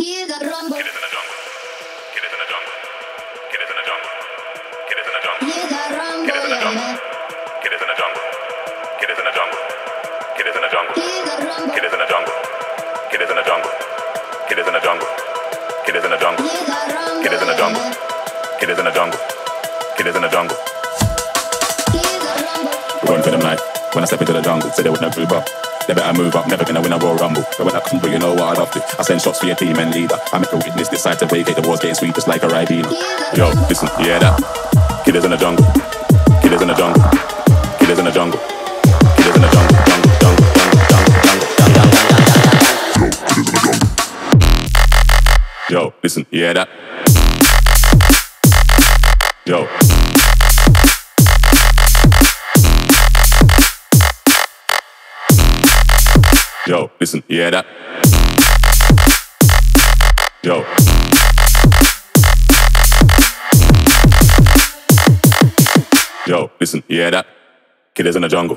Hear the rumble. Kid is in the jungle. Kid is in the jungle. Kid is in the jungle. Kid is in the jungle. Hear the rumble. Kid is in the jungle. Kid is in the jungle. Kid is in the jungle. Kid is in the jungle. Hear the rumble. Kid is in the jungle. Kid is in the jungle. Kid is in the jungle. Kid is in the jungle. The. Kid is in the jungle. Kid is in the jungle. Kid is in the jungle. The. Run for them life. When I step into the jungle, say they would never move up. They better move up, never gonna win a Royal Rumble. But when I come through, you know what I'd to. I send shots for your team and leader. I make a witness decide to vacate the war's getting sweet just like a Ribena. Yo, listen, hear that? Is in the jungle. Is in the jungle. Is in the jungle. Is in the jungle. Jungle, jungle, jungle. Yo, listen, hear that? Yo. Yo, listen, hear that? Yo. Yo, listen, hear that? Kid is in the jungle.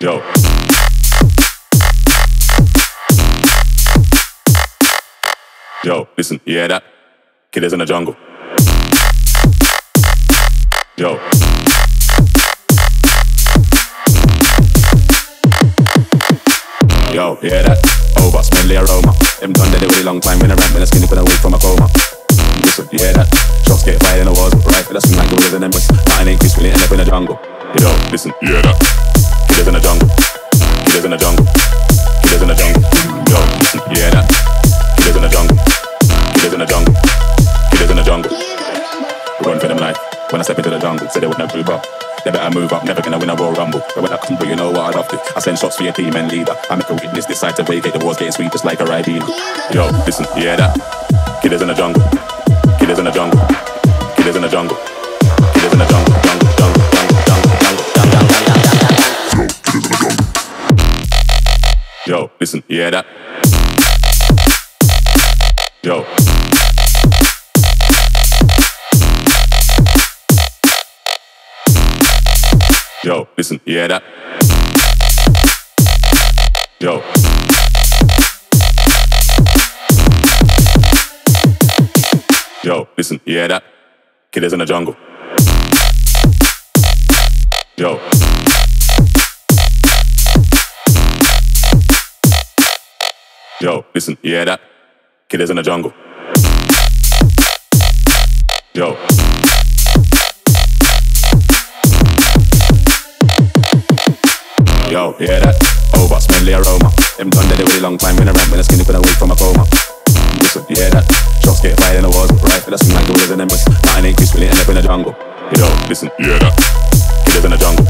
Yo. Yo, listen, hear that? Kid is in the jungle. Yo. Yo, hear that? Over, smelly aroma. Them done it really long time when I ran when I skinny couldn't wake from a coma. Listen, you hear that? Shots get fired in the walls, right? But that's like the wheels in them, but nothing ain't peacefully end up in the jungle. Yo, listen, you hear that? Is in the jungle. Is in the jungle. Is in the jungle. Yo, listen, you hear that? Is in the jungle. Is in the jungle. Is in the jungle. Hear the rumble. Run for them life. When I step into the jungle, say they would never move up. They better move up, never gonna win a Royal Rumble. But when I come through, you know what I'd love to. I send shots for your team and leader. I make a witness decide to vacate. The war's getting sweet just like a Ribena. Yo, listen, you hear that? Killers in the jungle. Killers in the jungle. Killers in the jungle. Killers in the jungle. jungle, jungle, jungle, jungle, jungle, jungle, jungle, jungle. Yo, listen, you hear that? Yo. Yo, listen, hear that? Yo. Yo, listen, hear that? Is in the jungle. Yo. Yo, listen, hear that? Is in the jungle. Yo. Yo, hear that? Over, smelly aroma. Them done did it really long time when I ran when I skinny couldn't wake from a coma. Listen, hear that? Shots get fired in the walls, right? But that's like the wheels in them, but nothing ain't peacefully end up in the jungle. Yo, listen, hear that? Is in the jungle.